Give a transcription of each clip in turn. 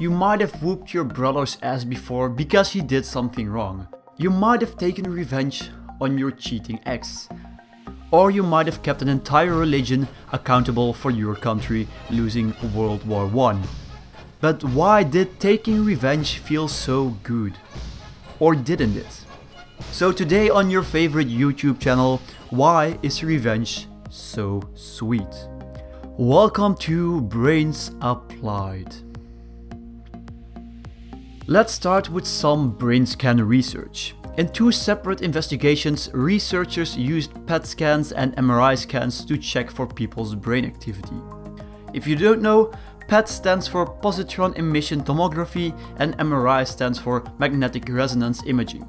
You might have whooped your brother's ass before because he did something wrong. You might have taken revenge on your cheating ex. Or you might have kept an entire religion accountable for your country losing World War I. But why did taking revenge feel so good? Or didn't it? So today on your favorite YouTube channel, why is revenge so sweet? Welcome to Brains Applied. Let's start with some brain scan research. In two separate investigations, researchers used PET scans and MRI scans to check for people's brain activity. If you don't know, PET stands for positron emission tomography and MRI stands for magnetic resonance imaging.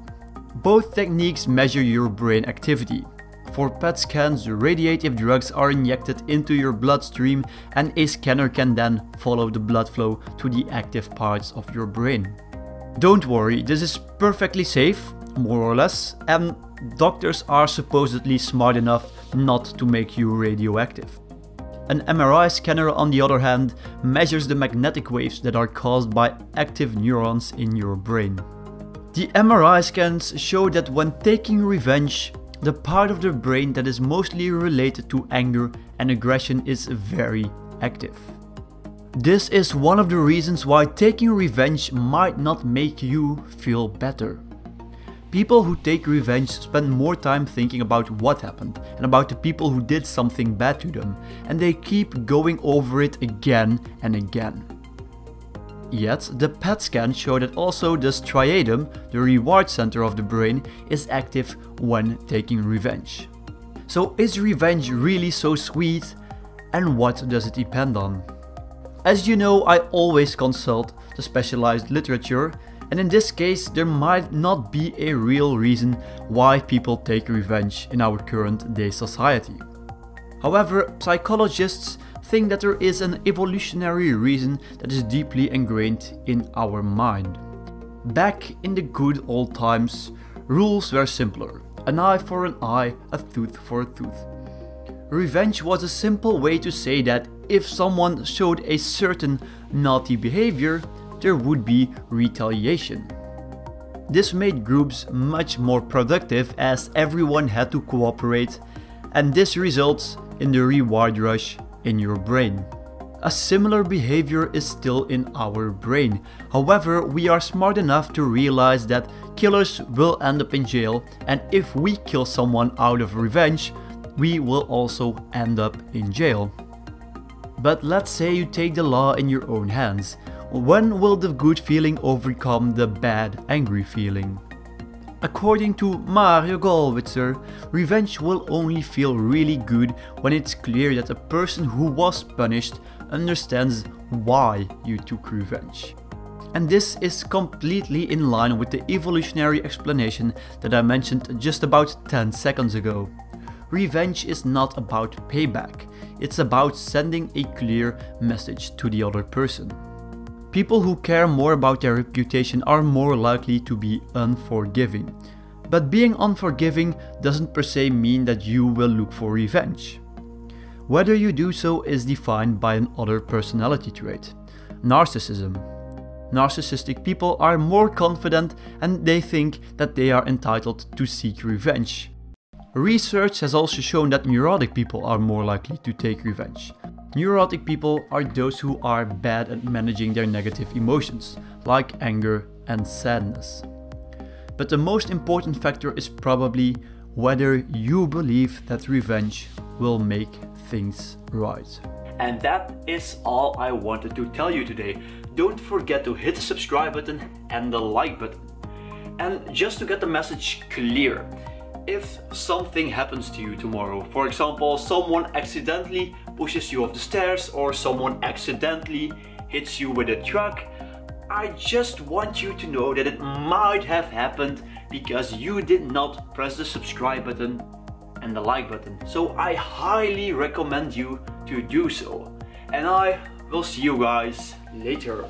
Both techniques measure your brain activity. For PET scans, radiative drugs are injected into your bloodstream and a scanner can then follow the blood flow to the active parts of your brain. Don't worry, this is perfectly safe, more or less, and doctors are supposedly smart enough not to make you radioactive. An MRI scanner on the other hand measures the magnetic waves that are caused by active neurons in your brain. The MRI scans show that when taking revenge, the part of the brain that is mostly related to anger and aggression is very active. This is one of the reasons why taking revenge might not make you feel better. People who take revenge spend more time thinking about what happened and about the people who did something bad to them, and they keep going over it again and again. Yet, the PET scan showed that also the striatum, the reward center of the brain, is active when taking revenge. So is revenge really so sweet? And what does it depend on? As you know, I always consult the specialized literature and in this case, there might not be a real reason why people take revenge in our current day society. However, psychologists think that there is an evolutionary reason that is deeply ingrained in our mind. Back in the good old times, rules were simpler. An eye for an eye, a tooth for a tooth. Revenge was a simple way to say that if someone showed a certain naughty behavior, there would be retaliation. This made groups much more productive as everyone had to cooperate and this results in the reward rush in your brain. A similar behavior is still in our brain. However, we are smart enough to realize that killers will end up in jail and if we kill someone out of revenge, we will also end up in jail. But let's say you take the law in your own hands. When will the good feeling overcome the bad, angry feeling? According to Mario Gollwitzer, revenge will only feel really good when it's clear that the person who was punished understands why you took revenge. And this is completely in line with the evolutionary explanation that I mentioned just about 10 seconds ago. Revenge is not about payback, it's about sending a clear message to the other person. People who care more about their reputation are more likely to be unforgiving. But being unforgiving doesn't per se mean that you will look for revenge. Whether you do so is defined by another personality trait, narcissism. Narcissistic people are more confident and they think that they are entitled to seek revenge. Research has also shown that neurotic people are more likely to take revenge. Neurotic people are those who are bad at managing their negative emotions, like anger and sadness. But the most important factor is probably whether you believe that revenge will make things right. And that is all I wanted to tell you today. Don't forget to hit the subscribe button and the like button. And just to get the message clear, if something happens to you tomorrow, for example, someone accidentally pushes you off the stairs or someone accidentally hits you with a truck, I just want you to know that it might have happened because you did not press the subscribe button and the like button. So I highly recommend you to do so. And I will see you guys later.